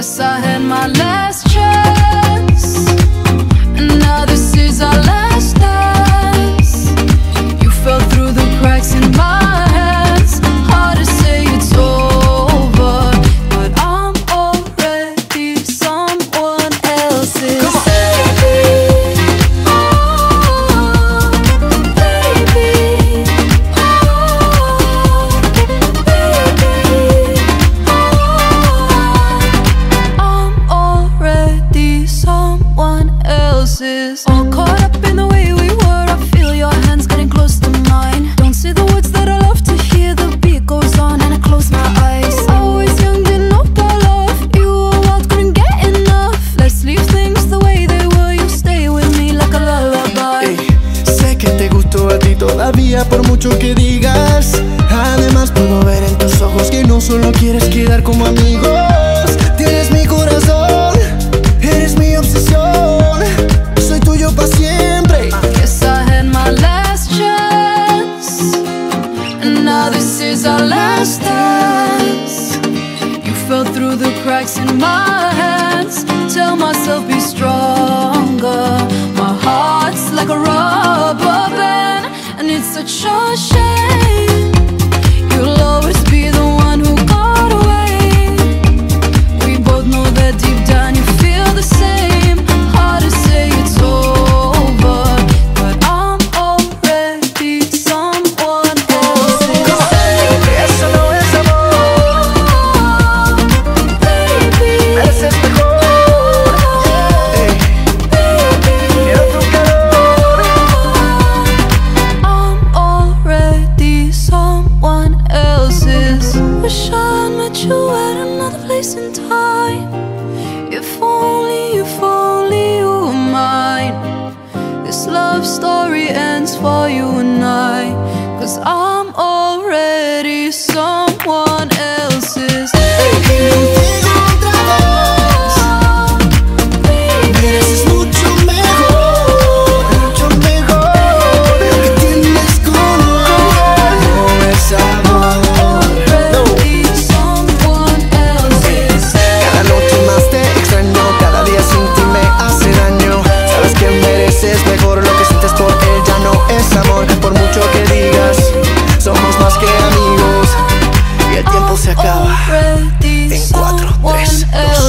Guess I had my last chance mucho que digas. Además puedo ver en tus ojos que no solo quieres quedar como amigos. Tienes mi corazón, eres mi obsesión. Soy tuyo para siempre. I guess I had my last chance. And now this is our last dance. You fell through the cracks in my hands. Tell myself be strong. 在抽水。If only, if only you were mine. This love story ends for you and I. Cause I En 4, 3, 2,